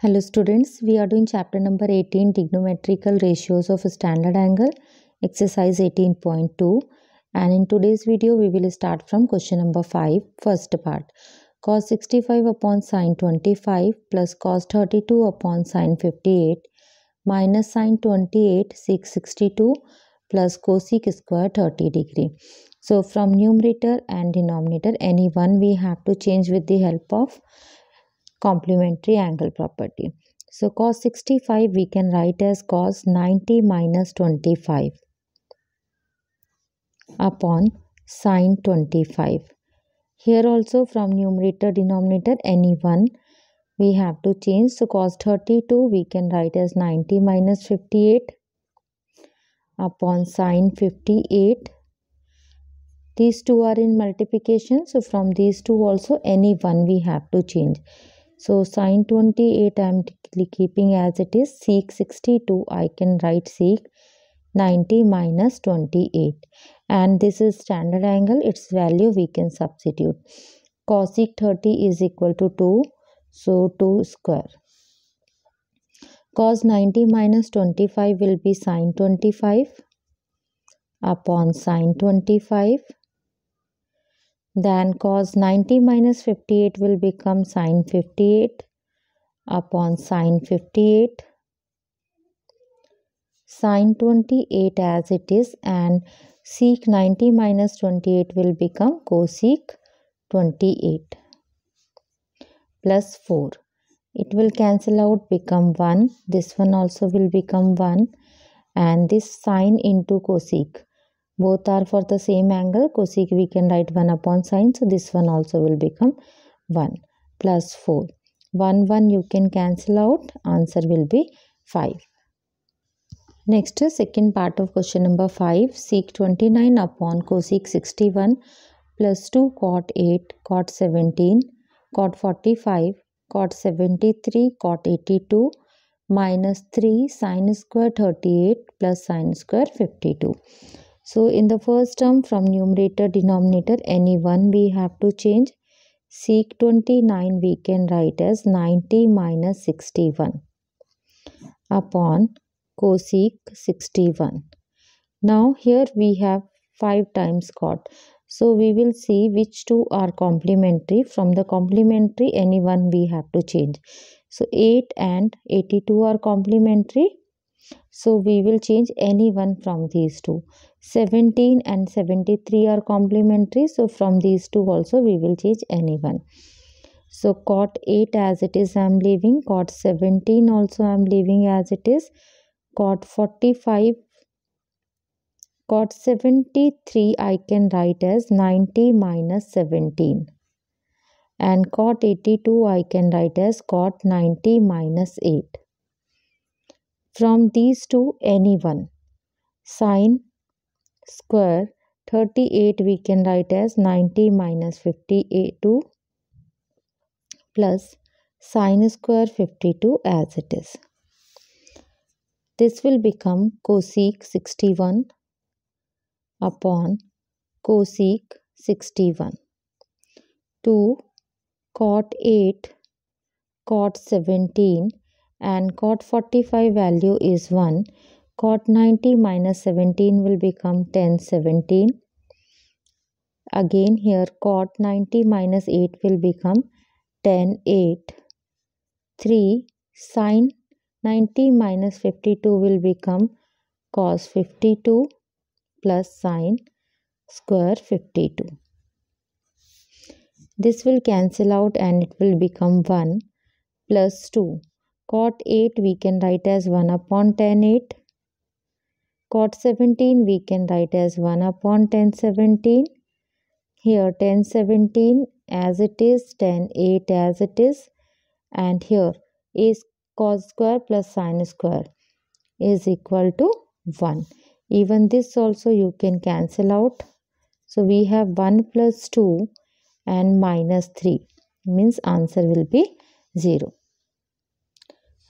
Hello students, we are doing chapter number 18 trigonometrical ratios of standard angle exercise 18.2 and in today's video we will start from question number 5 first part. Cos 65 upon sine 25 plus cos 32 upon sine 58 minus sine 28 662 plus cosec square 30 degree. So from numerator and denominator any one we have to change with the help of complementary angle property. So cos 65 we can write as cos 90 minus 25 upon sine 25. Here also from numerator denominator any one we have to change. So cos 32 we can write as 90 minus 58 upon sine 58. These two are in multiplication. So from these two also any one we have to change. So sine 28 I am keeping as it is. Sec 62 I can write sec 90 minus 28 and this is standard angle. Its value we can substitute. Cosec 30 is equal to 2 so 2 square. Cos 90 minus 25 will be sine 25 upon sine 25 then cos 90 minus 58 will become sine 58 upon sine 58. Sine 28 as it is and sec 90 minus 28 will become cosec 28 plus 4. It will cancel out become 1. This one also will become 1 and this sine into cosec both are for the same angle. Cosec we can write 1 upon sine so this one also will become 1 plus 4 1 1 you can cancel out. Answer will be 5 next second part of question number 5 sec 29 upon cosec 61 plus 2 cot 8 cot 17 cot 45 cot 73 cot 82 minus 3 sine square 38 plus sine square 52 so in the first term from numerator denominator any one we have to change. Sec 29 we can write as 90 minus 61 upon cosec 61. Now here we have 5 times cot. So we will see which two are complementary. From the complementary any one we have to change. So 8 and 82 are complementary. So we will change any one from these two. 17 and 73 are complementary. So from these two also we will change any one. So cot 8 as it is I am leaving. Cot 17 also I am leaving as it is. Cot 45. Cot 73 I can write as 90 minus 17. And cot 82 I can write as cot 90 minus 8. From these two any one. Sine square 38 we can write as 90 minus 52 plus sine square 52 as it is. This will become cosec 61 upon cosec 61. 2 cot 8 cot 17 and cot 45 value is 1 cot 90 minus 17 will become tan 17 again here cot 90 minus 8 will become tan 8 3 sine 90 minus 52 will become cos 52 plus sine square 52 this will cancel out and it will become 1 plus 2 cot 8 we can write as 1 upon tan 8 Cot 17 we can write as 1 upon tan 17. Here tan 17 as it is, tan 8 as it is. And here a cos square plus sine square is equal to 1. Even this also you can cancel out. So we have 1 plus 2 and minus 3 means answer will be 0.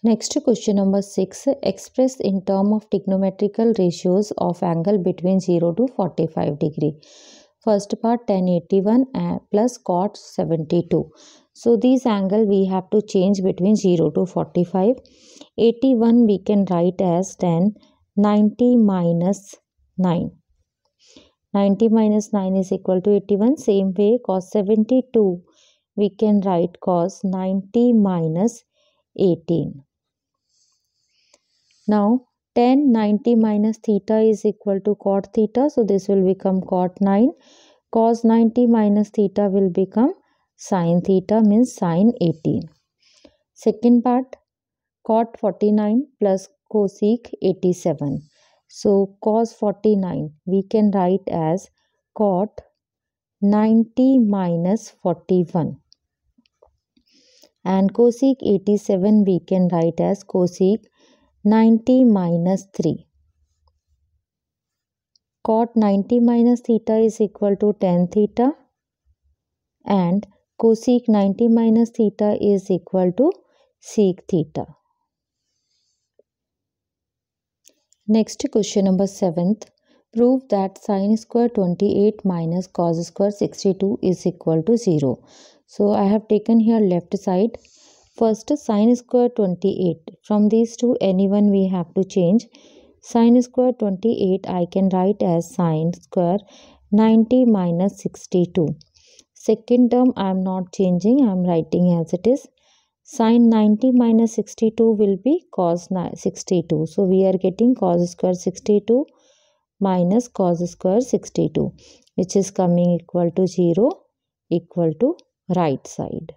Next question number 6 express in term of trigonometrical ratios of angle between 0 to 45 degree. First part 1081 plus cot 72. So this angle we have to change between 0 to 45. 81 we can write as tan. 90 minus 9. 90 minus 9 is equal to 81. Same way cos 72 we can write cos 90 minus 18. Now tan 90 minus theta is equal to cot theta. So this will become cot 9. Cos 90 minus theta will become sin theta means sin 18. Second part cot 49 plus cosec 87. So cos 49 we can write as cot 90 minus 41 and cosec 87 we can write as cosec 90 minus 3. Cot 90 minus theta is equal to tan theta and cosec 90 minus theta is equal to sec theta. Next question number 7th. Prove that sine square 28 minus cos square 62 is equal to 0. So I have taken here left side First sine square 28. From these two anyone we have to change. Sine square 28 I can write as sine square 90 minus 62. Second term I am not changing. I am writing as it is. Sine 90 minus 62 will be cos 62. So we are getting cos square 62 minus cos square 62 which is coming equal to 0 equal to right side.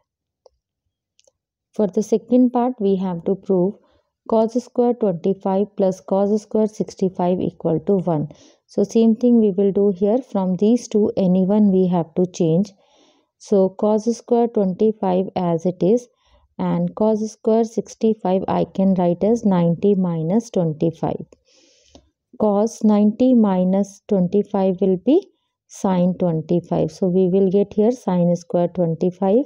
For the second part, we have to prove cos square 25 plus cos square 65 equal to 1. So same thing we will do here. From these two, anyone we have to change. So cos square 25 as it is and cos square 65 I can write as 90 minus 25. Cos 90 minus 25 will be sine 25. So we will get here sine square 25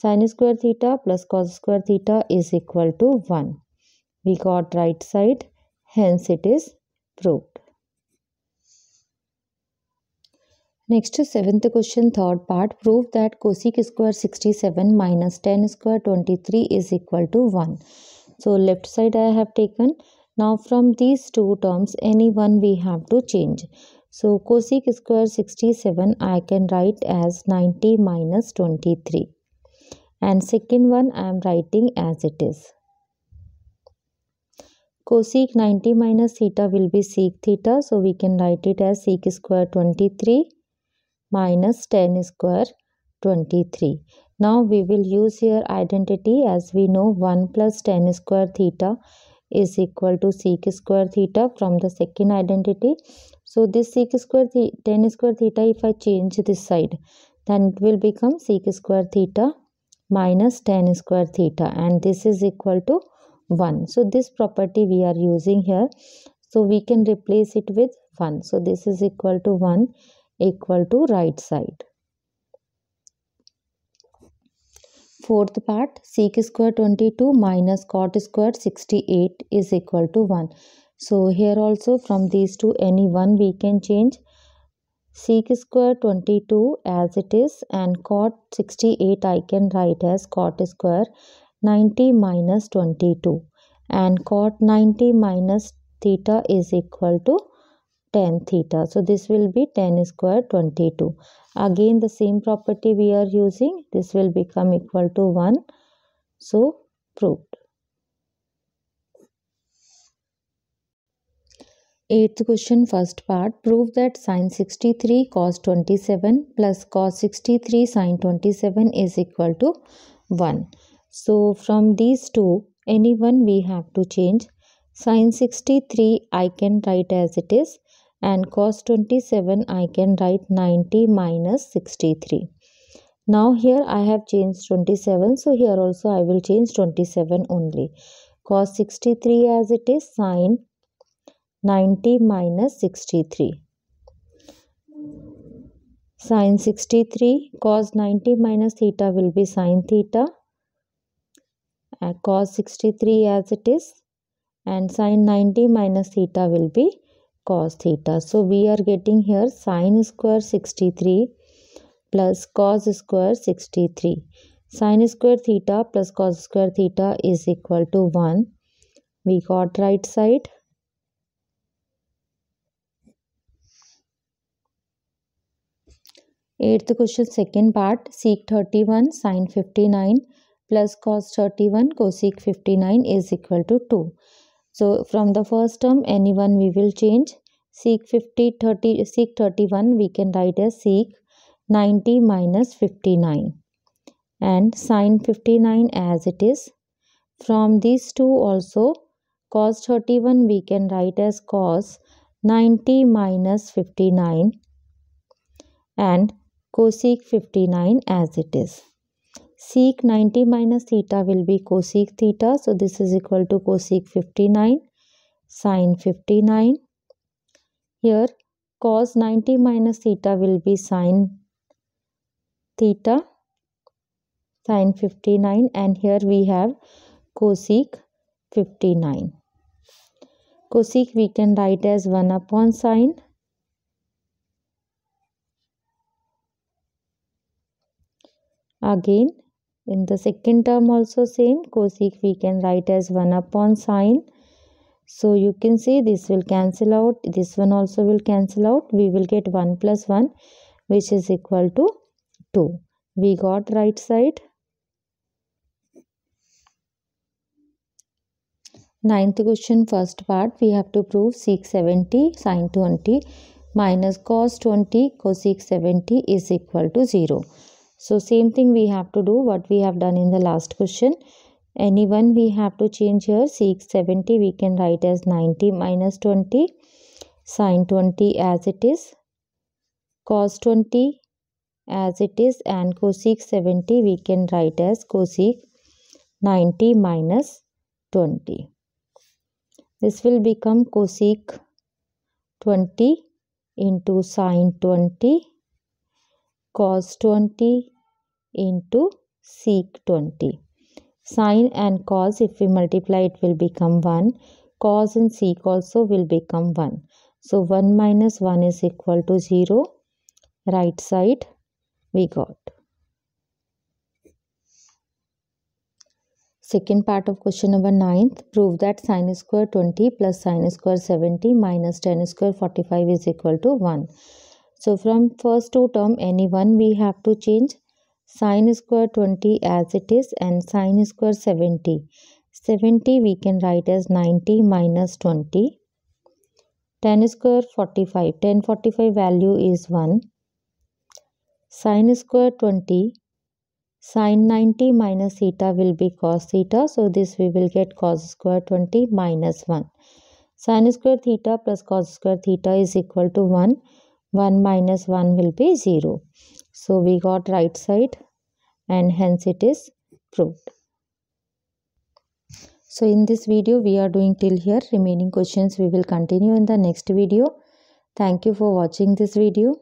Sin square theta plus cos square theta is equal to 1. We got right side, hence it is proved. Next seventh question third part prove that cosec square 67 minus tan square 23 is equal to 1. So left side I have taken. Now from these two terms any one we have to change. So cosec square 67 I can write as 90 minus 23 and second one I am writing as it is. Cosec 90 minus theta will be sec theta. So we can write it as sec square 23 minus tan square 23. Now we will use here identity as we know 1 plus tan square theta is equal to sec square theta from the second identity. So this sec square tan square theta if I change this side then it will become sec square theta minus tan square theta and this is equal to 1. So this property we are using here. So we can replace it with 1. So this is equal to 1 equal to right side. Fourth part sec square 22 minus cot square 68 is equal to 1. So here also from these two any one we can change sec square 22 as it is and cot 68 I can write as cot square 90 minus 22 and cot 90 minus theta is equal to tan theta. So this will be tan square 22. Again the same property we are using. This will become equal to 1. So proved. Eighth question first part prove that sine 63 cos 27 plus cos 63 sine 27 is equal to 1. So from these two any one we have to change. Sine 63 I can write as it is and cos 27 I can write 90 minus 63. Now here I have changed 27 so here also I will change 27 only. Cos 63 as it is sine 90 minus 63. Sine 63 cos 90 minus theta will be sine theta. Uh, cos 63 as it is and sine 90 minus theta will be cos theta. So we are getting here sine square 63 plus cos square 63. Sine square theta plus cos square theta is equal to 1. We got right side. Eighth question second part sec 31 sine 59 plus cos 31 cosec 59 is equal to 2. So from the first term anyone we will change sec 50 30 sec 31 we can write as sec 90 minus 59 and sine 59 as it is. From these two also cos 31 we can write as cos 90 minus 59 and cosec 59 as it is. Sec 90 minus theta will be cosec theta. So this is equal to cosec 59 sine 59. Here cos 90 minus theta will be sine theta sine 59 and here we have cosec 59. Cosec we can write as 1 upon sine again in the second term also same. Cosec we can write as 1 upon sine. So you can see this will cancel out. This one also will cancel out. We will get 1 plus 1 which is equal to 2 we got right side. Ninth question first part. We have to prove sec 70 sine 20 minus cos 20 cosec 70 is equal to 0 so same thing we have to do what we have done in the last question. Anyone we have to change here sec 70 we can write as 90 minus 20 sine 20 as it is cos 20 as it is and cosec 70 we can write as cosec 90 minus 20. This will become cosec 20 into sine 20 cos 20 into sec 20. Sine and cos if we multiply it will become 1. Cos and sec also will become 1. So 1 minus 1 is equal to 0. Right side we got. Second part of question number 9th. Prove that sine square 20 plus sine square 70 minus tan square 45 is equal to 1. So from first two term any one we have to change sine square 20 as it is and sine square 70. 70 we can write as 90 minus 20. tan square 45. Tan 45 value is 1. Sine square 20. Sine 90 minus theta will be cos theta. So this we will get cos square 20 minus 1. Sine square theta plus cos square theta is equal to 1. 1 minus 1 will be 0. So we got right side and hence it is proved. So in this video we are doing till here. Remaining questions we will continue in the next video. Thank you for watching this video.